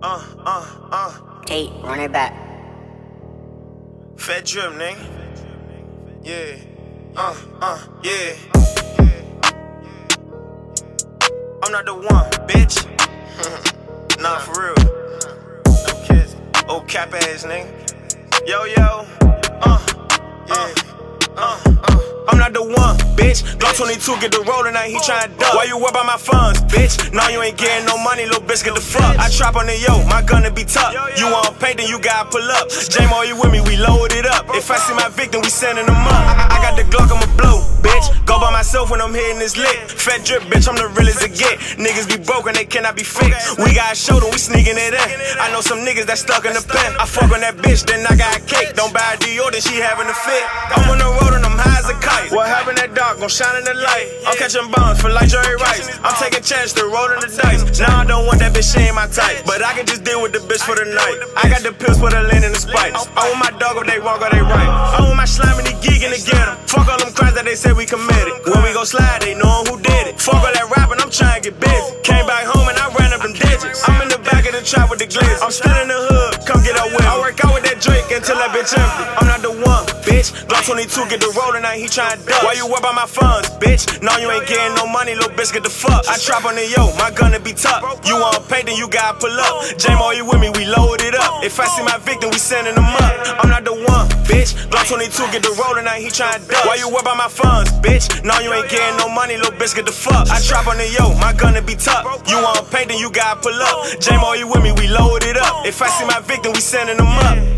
Uh, uh, uh. Eight, run it back. Fat drip, nigga. Yeah. Uh, uh, yeah. I'm not the one, bitch. nah, for real. No kids. Old cap ass nigga. Yo, yo. Uh, yeah. Uh, uh. I'm not the one, bitch. Glock 22, get the rollin', now he tryna duck. Why you worry about my funds, bitch? No, you ain't getting no money, little bitch, get the fuck. I trap on the yo, my gun to be tough. You want paint, then you gotta pull up. J-Mo, you with me, we load it up. If I see my victim, we sending them up. I, I got the Glock, I'ma blow, bitch. Go by myself when I'm hitting this lit. Fat drip, bitch, I'm the realest to get. Niggas be broken, they cannot be fixed. We got a show, then we sneaking it in. I know some niggas that stuck in the pen. I fuck on that bitch, then I got cake. Don't buy a Dior, then she having a fit. I'm on the road and I'm high as a kite. Happened that dark, gon' shine in the light. I'm catching bombs for like Jerry Rice. I'm taking chances to rolling the dice. Now I don't want that bitch, she ain't my type. But I can just deal with the bitch for the night. I got the pills for the lean and the spikes. I want my dog if they walk or they right. I want my slime and the geek and to get them. Fuck all them crimes that they say we committed. When we go slide, they know who did it. Fuck all that rapping, I'm trying to get busy. Came back home and I ran up them digits. I'm in the back of the trap with the glitz. I'm still in the hood, come get with me. I work out with that Drake until that bitch empty. I'm not the one, bitch. Glock 22, get the rollin', now he tryna duck. Why you worry about my funds, bitch? No, you ain't getting no money, little bitch, get the fuck. I trap on the yo, my gun to be tough. You want paint, then you gotta pull up. J-Mo, you with me, we load it up. If I see my victim, we sending them up. I'm not the one, bitch. Glock 22, get the rollin', now he tryna duck. Why you worry about my funds, bitch? No, you ain't getting no money, little bitch, get the fuck. I trap on the yo, my gun to be tough. You want paint, then you gotta pull up. J-Mo, you with me, we load it up. If I see my victim, we sending them up.